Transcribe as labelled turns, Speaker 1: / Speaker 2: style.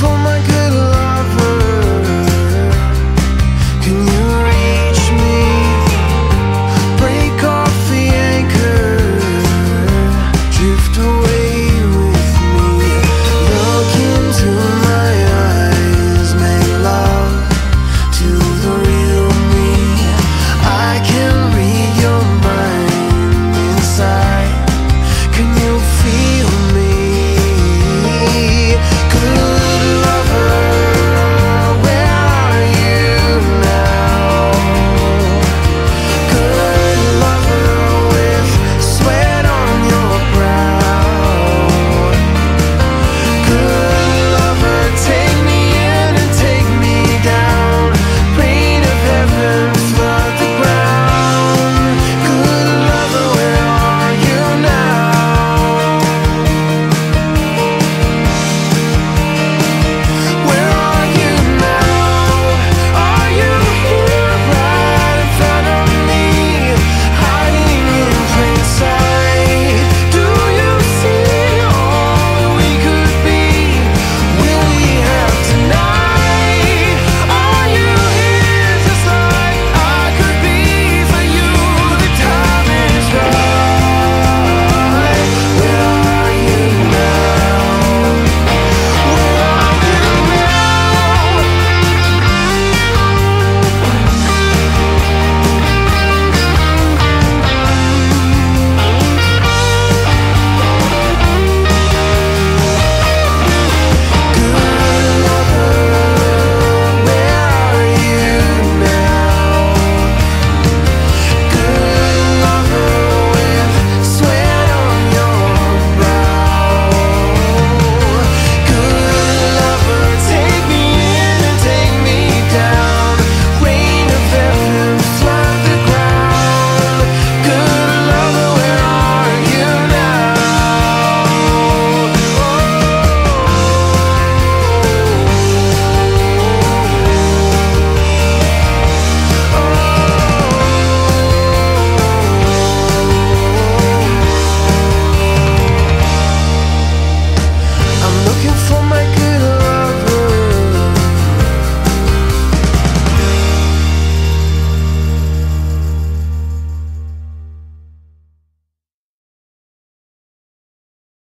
Speaker 1: for my good.